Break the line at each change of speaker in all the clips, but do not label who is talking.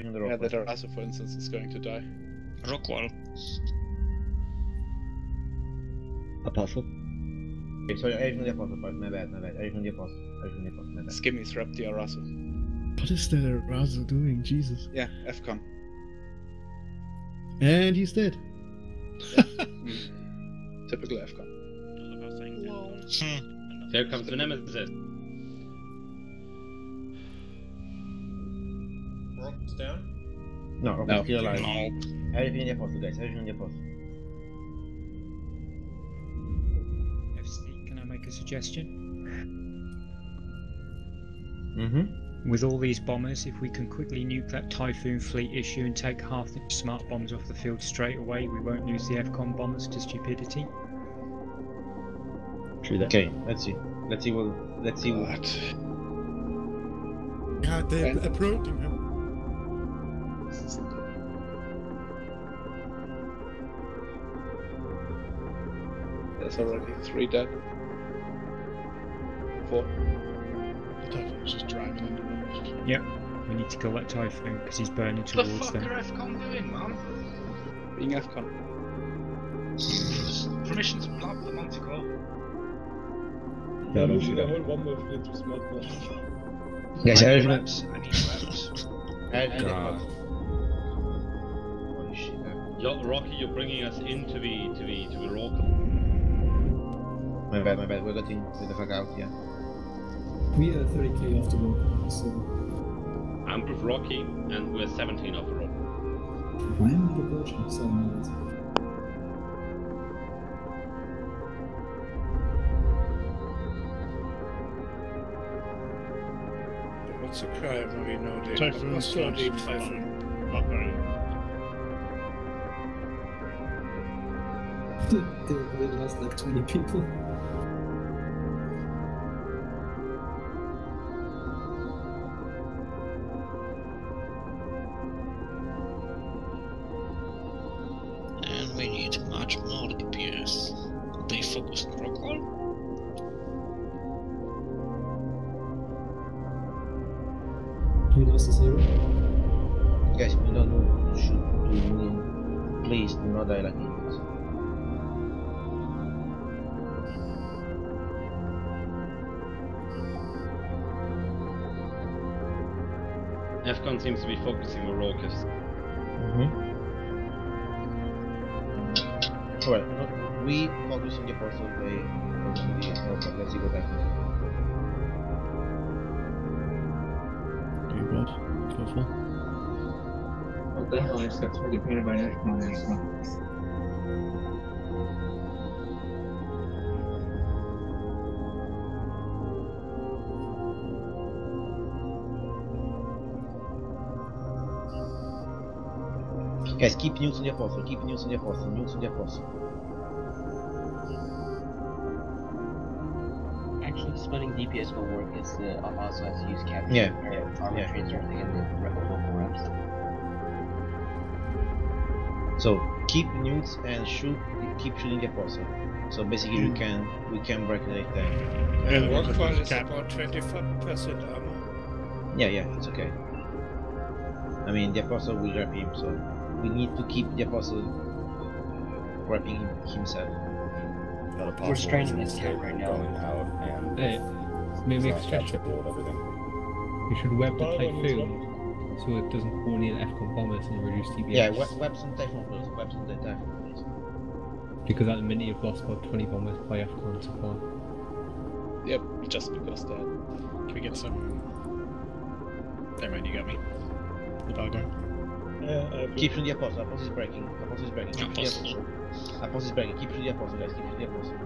In the
Yeah,
rock.
that Arazu, for instance, is going to die.
Rorqual.
Apostle.
Okay, sorry, everything on the apostle part. My bad, my bad. Everything on the apostle. Everything on the apostle. My bad.
Skimmies wrapped the Arazu.
What is that Razu doing? Jesus.
Yeah, FCON.
And he's dead.
Typical FCON.
Hmm.
Here comes the nemesis.
Rock's down.
No, okay,
No.
still alive.
No.
Everything on the apostle, guys. Everything on the apostle.
FC, can I make a suggestion?
Mm-hmm.
With all these bombers, if we can quickly nuke that Typhoon fleet issue and take half the smart bombs off the field straight away, we won't lose the FCON bombers to stupidity.
True that.
Okay, let's see. Let's see what. Let's see what.
What?
Yeah, they're approaching him.
There's already three dead. Four.
The Typhoon's just driving into them.
We need to kill that Typhoon because he's burning towards
What the
towards
fuck
them.
are FCON doing, man?
Being FCON.
Permission to blab them onto go.
No, don't shoot
the
that.
whole bomber fleet to smart bomb.
Guys,
I need reps. I need reps.
Everything on the
God.
Rocky, you're bringing us into the to the to the rock.
My bad, my bad. We're getting the fuck out, yeah.
We are 30k off the road, so
I'm with Rocky, and we're 17 off the rock.
why am I not approaching? Seven minutes.
What's the crime we know the
Typhoon
what's the
slash
Typhoon?
Not very.
They really lost like 20 people.
And we need much more DPS. They focus on Rorqual?
We lost a zero.
Guys, we don't know to shoot to win. Please do not die like idiots.
Fcon seems to be focusing on Rockus.
Mm-hmm. Alright, we focus on the apostle, they focus on the. Let's see what happens.
You God. Careful.
What the hell? I just got totally painted by an
Guys, keep news on the apostle, keep news on the apostle, news on the apostle.
Actually, splitting DPS will work is uh, also has to use capture.
Yeah,
or
yeah,
armor
yeah.
trains or anything in the re- local reps.
So keep news and shoot, keep shooting the apostle. So basically, we can we can break the tank.
And
Yeah,
Rockfall is
cap-
about 25% armor.
Yeah, yeah, it's okay. I mean, the apostle will grab him, so we need to keep the apostle grabbing him himself.
We're straining
his in
this
the
town
state
right now.
going out and
Hey, maybe
it's not
extra
capture build everything.
We should web the
Bottom
Typhoon so it doesn't pull in FCON bombers and reduce DPS.
Yeah, we- web some typhoon first, web some typhoon first.
Because at the minute you've lost about 20 bombers by FCON so far.
Yep, just because that.
Can we get some? Never mind, you got me. The dog Eh, eh, arm.
Yeah, I have
Keep shooting the apostle, apostle is breaking, apostle is breaking, keep shooting the
Apostle.
apostle. Apostle is breaking, keep shooting the apostle, guys, keep shooting the apostle.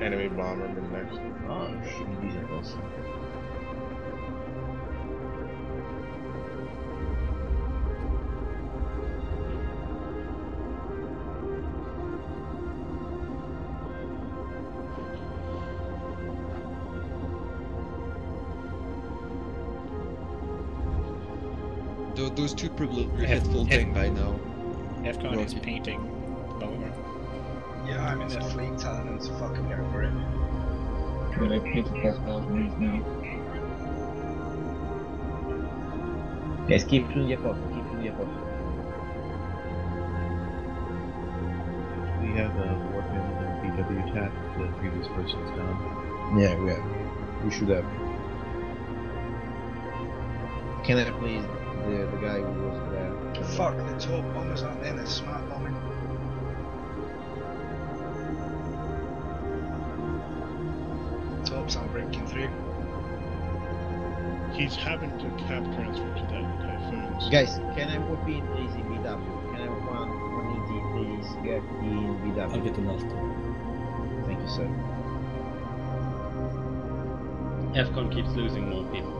Enemy bomber been next.
Oh, shit, these apostle.
Tho- Those two probably
F-
had full
F-
by now.
Afghan is painting the bomber.
Yeah, I'm in that fleet telling them to fucking go for it.
Good, I painted that thousand now.
Guys, keep shooting the apostle, keep shooting the apostle.
We have a workman in BW chat. The previous person's down.
Yeah, we have. We should have. Can I please the the guy who was there?
Fuck, the top bombers aren't in, it's smart bombing. Tops aren't breaking through.
He's having to cap transfer to that typhoon. so-
Guys, can I warp in please in BW? Can I one one ET please get in BW?
I'll get the last
Thank you, sir.
FCON keeps losing more people.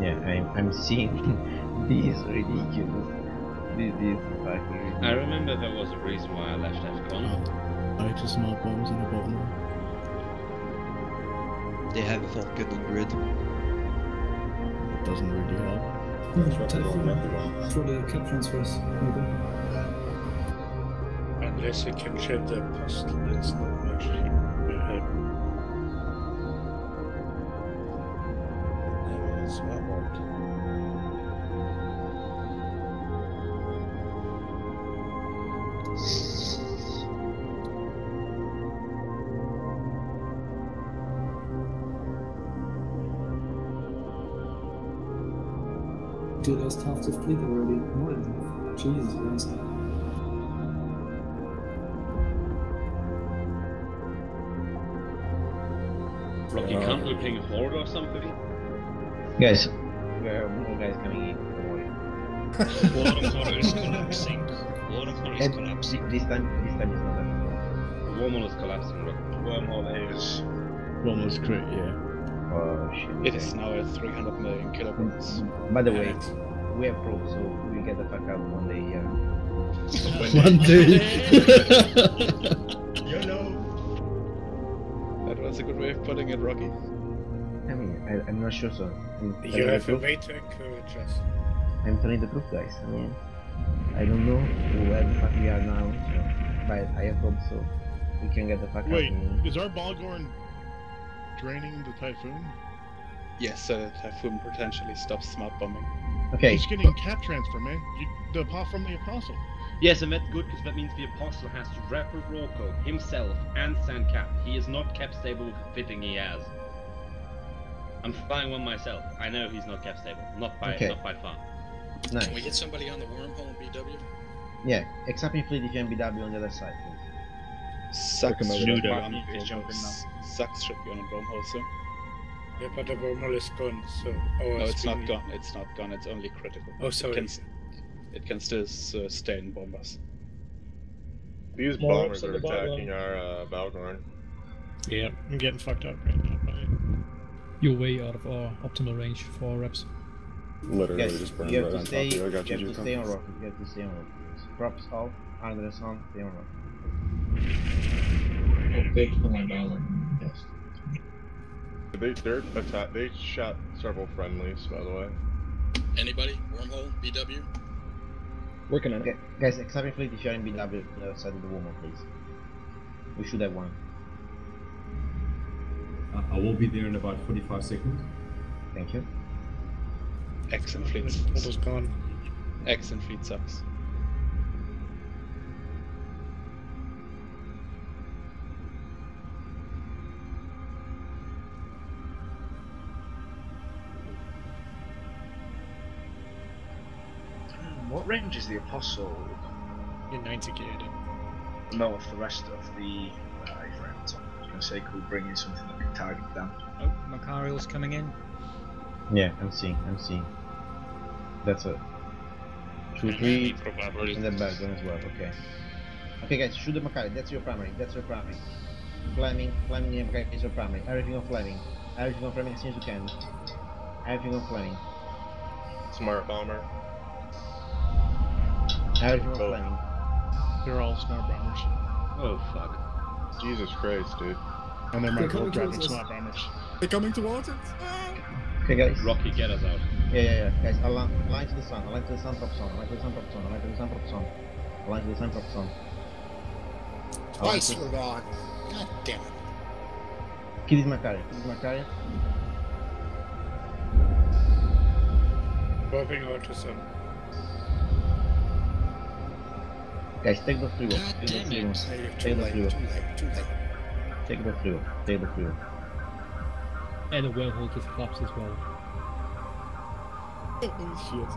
Yeah, I'm I'm seeing these ridiculous. These, is fucking ridiculous.
I remember there was a reason why I left FCON.
I just smart bombs in the bottom.
They have a Falcon on grid.
It doesn't really help.
For the cap transfers, maybe.
Unless it can shed the apostle, it's not much. Uh,
Smart bombed.
They lost half the fleet already. More than half. Jesus Christ.
Rocky,
Yeah.
can't we ping Horde or something?
Guys, there are more guys coming in. Don't worry.
Water is collapsing. Water is
And
collapsing.
This time, this time it's not that.
Wormhole is collapsing, Rocky.
Wormhole is.
Almost crit, yeah.
Oh shit.
It is now at 300 million kilograms. Mm-hmm.
By the way, we have probes, so we'll get the fuck out one day. Yeah.
One day.
You know.
That was a good way of putting it, Rocky.
I mean, I, I'm not sure, so. I'm
You have a way to encourage us.
I'm telling the truth, guys. I mean, I don't know where the fuck we are now, so, but I have hope so. We can get the fuck
Wait,
out. and-
is our Bhaalgorn draining the typhoon?
Yes, uh, Typhoon potentially stops smart bombing.
Okay.
He's getting cap transfer, man. You, the apo- from the apostle.
Yes, and that's good because that means the Apostle has to grapple Rocco, himself, and Sandcap. He is not cap stable with the fitting he has. I'm flying one myself. I know he's not cap stable. Not by
Okay.
not by far.
Nice.
Can we get somebody on the wormhole in BW?
Yeah, except in fleet if you can BW on the other side, please.
Sucks
Recommend
should
it.
be
Martin
on
is jumping
wormholes. Sucks should be on wormhole soon.
Yeah, but the wormhole is gone, so. Oh,
No, it's not
been-
gone. It's not gone. It's only critical.
Oh,
It
sorry.
can, it can still s- uh, stay in bombers.
These
More
bombers are attacking our uh, Bhaalgorn.
Yeah, I'm getting fucked up right now by it.
You're way out of our optimal range for our reps.
Literally
Guys,
just burned
you have
right
to
on top
stay.
of you. I
You
got
have to stay on rock. You have to stay on rock. Props off. Under the sun. Stay on rock.
Big for my dollar. Yes.
They they're atta- They shot several friendlies, by the way.
Anybody? Wormhole? BW?
Working on
Okay, guys, except in fleet if you're in BW on the other side of the woman, please. We should have one.
Uh, I will be there in about 45 seconds.
Thank you.
X and fleet.
What was gone?
X and fleet sucks.
What range is the Apostle
You're 90 geared in.
north the rest of the iframe? So I was going to say, could we bring in something that could target them?
Oh, Machariel's coming in.
Yeah, I'm seeing. I'm seeing. That's a two, three,
probably.
and then back one as well. Okay. Okay, guys, shoot the Macari. That's your primary. That's your primary. Fleming, Fleming, and Macari is your primary. Everything on Fleming. Everything on Fleming as soon as you can. Everything on Fleming.
Smart bomber.
Everything on. Fleming.
They're all smart bombers.
Oh fuck.
Jesus Christ, dude.
And they're my
They're coming
gold driving
towards us.
smart bombers.
They're coming towards us.
Okay, guys.
Rocky, get us out.
Yeah, yeah, yeah. Guys, align, align to the sun. Align to the sun, prop sun. Align to the sun, prop sun. Align to the sun, prop sun. Align to the sun, prop sun. Align
Twice
to-
we're gone. God damn it.
Kill this Macari. Kill this Macari.
Bobbing Artisan.
Guys, take the freeway.
God
Take the
damn
freeway.
it.
Hey, you're too
Take the
late,
freeway.
too late, too late.
Take the freeway. Take the freeway.
And the wormhole just collapsed as well.
Shit.